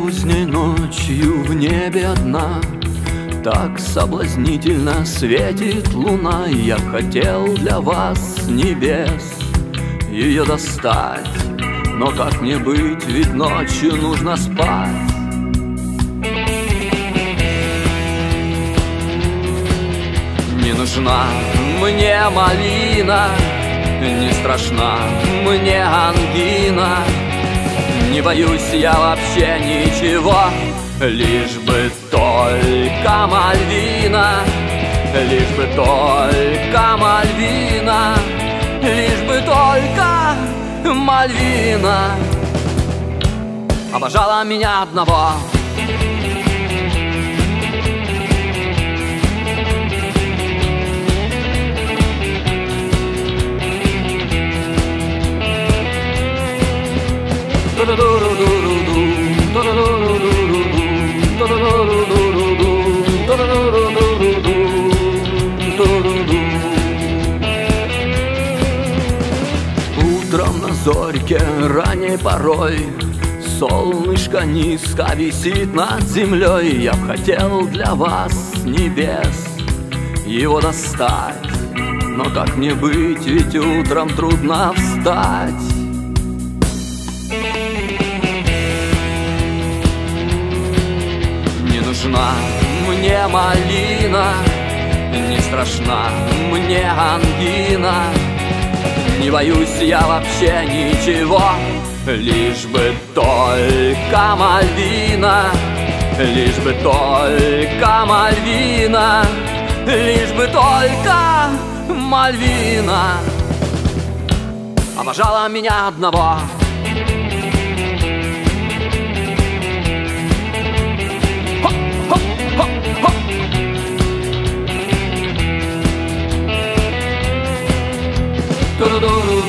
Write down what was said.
Поздней ночью в небе одна. Так соблазнительно светит луна Я хотел для вас небес Ее достать. Но как мне быть, ведь ночью нужно спать. Не нужна мне малина Не страшна мне ангина Не боюсь я вообще ничего. Лишь бы только Мальвина Лишь бы только Мальвина Лишь бы только Мальвина Обожала меня одного Утром на зорьке ранней порой Солнышко низко висит над землей. Я б хотел для вас небес его достать Но как мне быть, ведь утром трудно встать Не нужна мне малина Не страшна мне ангина. Не боюсь я вообще ничего Лишь бы только Мальвина Лишь бы только Мальвина Лишь бы только Мальвина. Обожала меня одного Dororo